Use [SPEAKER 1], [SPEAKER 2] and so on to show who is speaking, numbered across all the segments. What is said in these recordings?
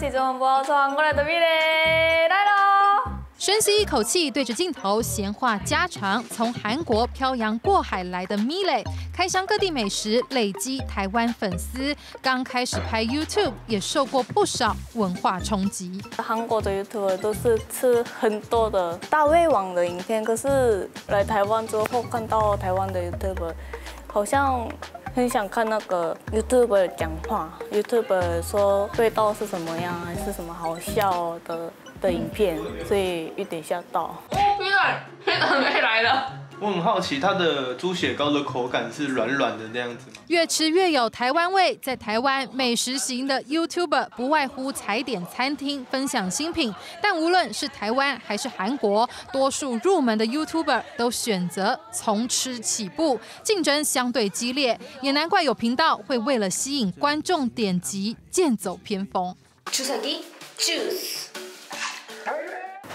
[SPEAKER 1] 起中文播，从过来的米嘞来喽！
[SPEAKER 2] 深吸一口气，对着镜头闲话家常。从韩国漂洋过海来的米蕾，开箱各地美食，累积台湾粉丝。刚开始拍 YouTube，也受过不少文化冲击。
[SPEAKER 1] 韩国的 YouTube 都是吃很多的大胃王的影片，可是来台湾之后看到台湾的 YouTube，好像很想看那个 YouTuber 讲话，YouTuber 说味道是什么样，还是什么好笑的。的影片，所以有点吓到。
[SPEAKER 3] 哦，飞来，飞来来了。
[SPEAKER 4] 我很好奇，它的猪血糕的口感是软软的那样子吗？
[SPEAKER 2] 越吃越有台湾味，在台湾美食型的 YouTuber 不外乎踩点餐厅分享新品，但无论是台湾还是韩国，多数入门的 YouTuber 都选择从吃起步，竞争相对激烈，也难怪有频道会为了吸引观众点击，剑走偏锋。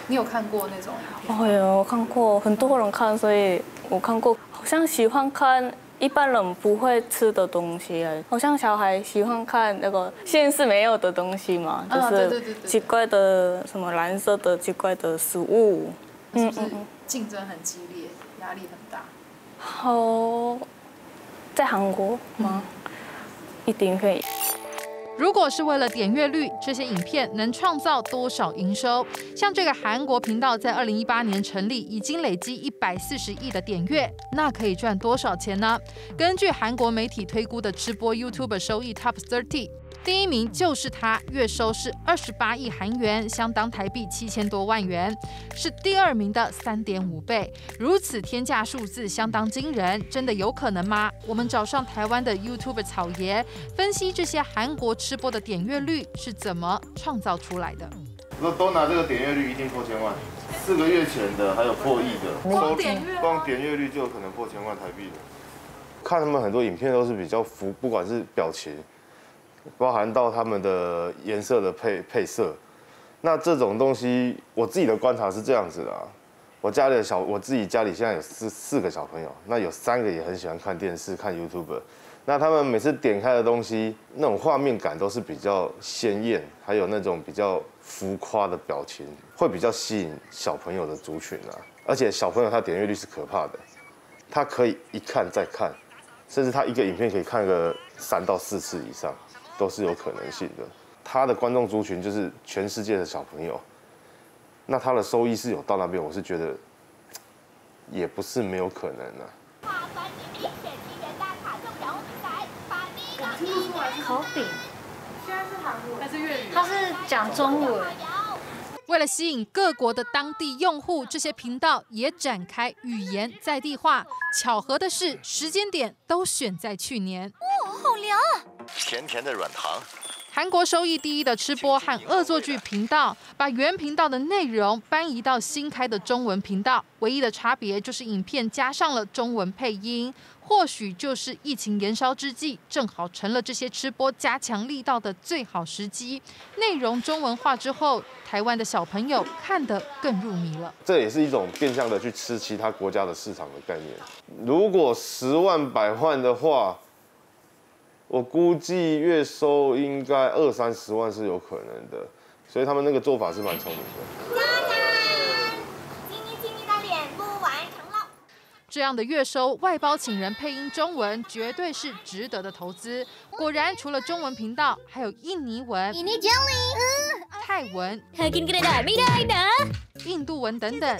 [SPEAKER 2] 你有看过那种？哦
[SPEAKER 1] 有看过，很多人看，所以我看过。好像喜欢看一般人不会吃的东西，好像小孩喜欢看那个现实没有的东西嘛，就是奇怪的什么蓝色的奇怪的食物。
[SPEAKER 2] 嗯嗯嗯，竞争很激烈，压力很大。
[SPEAKER 1] 好，在韩国吗？一定会。
[SPEAKER 2] 如果是为了点阅率，这些影片能创造多少营收？像这个韩国频道在二零一八年成立，已经累积一百四十亿的点阅，那可以赚多少钱呢？根据韩国媒体推估的直播 YouTube 收益 Top Thirty。第一名就是他，月收是二十八亿韩元，相当台币七千多万元，是第二名的三点五倍。如此天价数字相当惊人，真的有可能吗？我们找上台湾的 YouTube 草爷，分析这些韩国吃播的点阅率是怎么创造出来的。
[SPEAKER 5] 那都拿这个点阅率一定破千万，四个月前的还有破亿的，
[SPEAKER 2] 光点阅
[SPEAKER 5] 光点阅率就有可能破千万台币的。看他们很多影片都是比较浮，不管是表情。包含到他们的颜色的配配色，那这种东西，我自己的观察是这样子的啊。我家里的小，我自己家里现在有四四个小朋友，那有三个也很喜欢看电视看 YouTube，那他们每次点开的东西，那种画面感都是比较鲜艳，还有那种比较浮夸的表情，会比较吸引小朋友的族群啊。而且小朋友他点阅率是可怕的，他可以一看再看，甚至他一个影片可以看个三到四次以上。都是有可能性的。他的观众族群就是全世界的小朋友，那他的收益是有到那边，我是觉得也不是没有可能啊。
[SPEAKER 6] 烤饼，
[SPEAKER 3] 现在是韩国还是粤语？
[SPEAKER 6] 他是讲中文。
[SPEAKER 2] 为了吸引各国的当地用户，这些频道也展开语言在地化。巧合的是，时间点都选在去年。
[SPEAKER 7] 甜甜的软糖。
[SPEAKER 2] 韩国收益第一的吃播和恶作剧频道，把原频道的内容搬移到新开的中文频道，唯一的差别就是影片加上了中文配音。或许就是疫情延烧之际，正好成了这些吃播加强力道的最好时机。内容中文化之后，台湾的小朋友看得更入迷了。
[SPEAKER 5] 这也是一种变相的去吃其他国家的市场的概念。如果十万百万的话。我估计月收应该二三十万是有可能的，所以他们那个做法是蛮聪明的。
[SPEAKER 6] 今天你的脸部完成了。
[SPEAKER 2] 这样的月收外包请人配音中文，绝对是值得的投资。果然，除了中文频道，还有印尼文、泰文、印度文等等。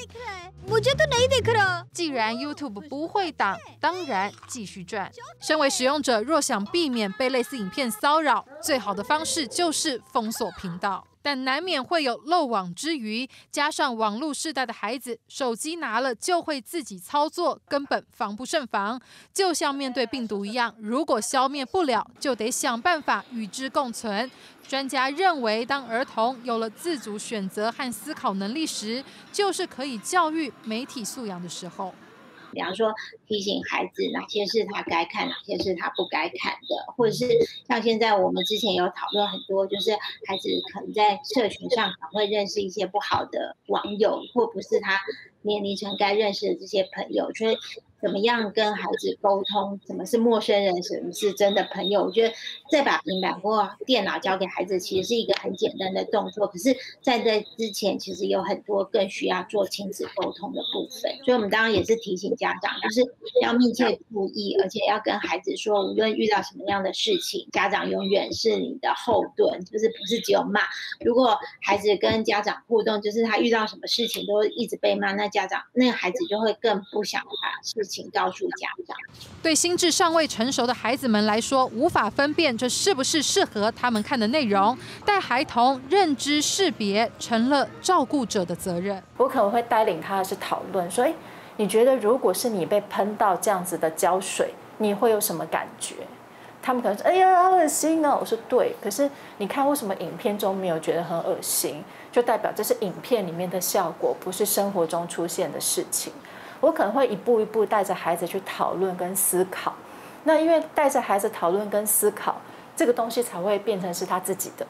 [SPEAKER 2] 既然 YouTube 不会挡，当然继续赚。身为使用者，若想避免被类似影片骚扰，最好的方式就是封锁频道。但难免会有漏网之鱼，加上网络世代的孩子，手机拿了就会自己操作，根本防不胜防。就像面对病毒一样，如果消灭不了，就得想办法与之共存。专家认为，当儿童有了自主选择和思考能力时，就是可以教育媒体素养的时候。
[SPEAKER 8] 比方说提醒孩子哪些是他该看，哪些是他不该看的，或者是像现在我们之前有讨论很多，就是孩子可能在社群上可能会认识一些不好的网友，或不是他年龄层该认识的这些朋友，所以。怎么样跟孩子沟通？什么是陌生人？什么是真的朋友？我觉得再把平板或电脑交给孩子，其实是一个很简单的动作。可是，在这之前，其实有很多更需要做亲子沟通的部分。所以，我们当然也是提醒家长，就是要密切注意，而且要跟孩子说，无论遇到什么样的事情，家长永远是你的后盾，就是不是只有骂。如果孩子跟家长互动，就是他遇到什么事情都一直被骂，那家长那个孩子就会更不想把事情。请告诉家长。
[SPEAKER 2] 对心智尚未成熟的孩子们来说，无法分辨这是不是适合他们看的内容。带孩童认知识别，成了照顾者的责任。
[SPEAKER 7] 我可能会带领他是讨论，说：“哎，你觉得如果是你被喷到这样子的胶水，你会有什么感觉？”他们可能说：“哎呀，好恶心哦！”我说：“对。”可是你看，为什么影片中没有觉得很恶心？就代表这是影片里面的效果，不是生活中出现的事情。我可能会一步一步带着孩子去讨论跟思考，那因为带着孩子讨论跟思考，这个东西才会变成是他自己的，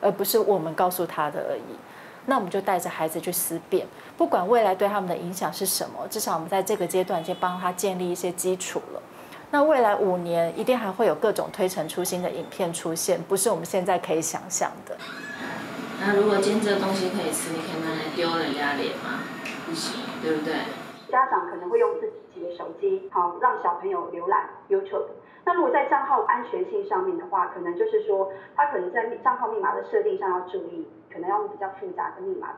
[SPEAKER 7] 而不是我们告诉他的而已。那我们就带着孩子去思辨，不管未来对他们的影响是什么，至少我们在这个阶段先帮他建立一些基础了。那未来五年一定还会有各种推陈出新的影片出现，不是我们现在可以想象的。
[SPEAKER 9] 那如果今天这个东西可以吃，你可以拿来丢人家脸吗？不行，对不对？
[SPEAKER 10] 家长可能会用自己的手机，好让小朋友浏览 YouTube。那如果在账号安全性上面的话，可能就是说，他可能在账号密码的设定上要注意，可能要用比较复杂的密码。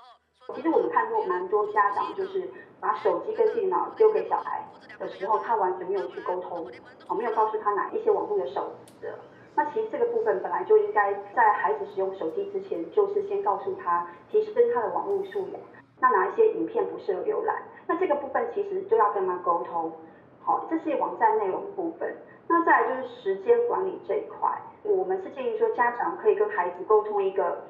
[SPEAKER 10] 其实我们看过蛮多家长，就是把手机跟电脑丢给小孩的时候，他完全没有去沟通，哦没有告诉他哪一些网络的守则。那其实这个部分本来就应该在孩子使用手机之前，就是先告诉他提升他的网络素养。那哪一些影片不适合浏览？那这个部分其实就要跟他沟通。好，这是网站内容部分。那再来就是时间管理这一块，我们是建议说家长可以跟孩子沟通一个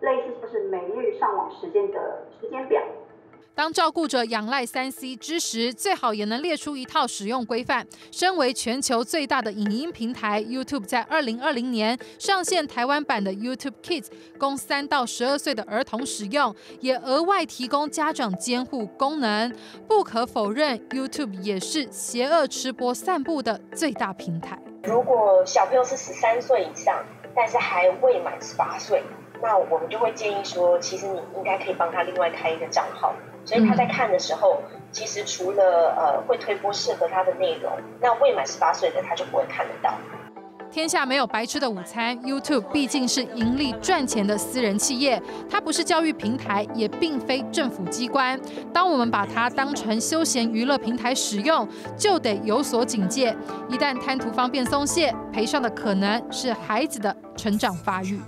[SPEAKER 10] 类似就是每日上网时间的时间表。
[SPEAKER 2] 当照顾者仰赖三 C 之时，最好也能列出一套使用规范。身为全球最大的影音平台，YouTube 在二零二零年上线台湾版的 YouTube Kids，供三到十二岁的儿童使用，也额外提供家长监护功能。不可否认，YouTube 也是邪恶吃播散布的最大平台。
[SPEAKER 11] 如果小朋友是十三岁以上，但是还未满十八岁，那我们就会建议说，其实你应该可以帮他另外开一个账号。所以他在看的时候，其实除了呃会推播适合他的内容，那未满十八岁的他就不会看得到。
[SPEAKER 2] 天下没有白吃的午餐，YouTube 毕竟是盈利赚钱的私人企业，它不是教育平台，也并非政府机关。当我们把它当成休闲娱乐平台使用，就得有所警戒。一旦贪图方便松懈，赔上的可能是孩子的成长发育。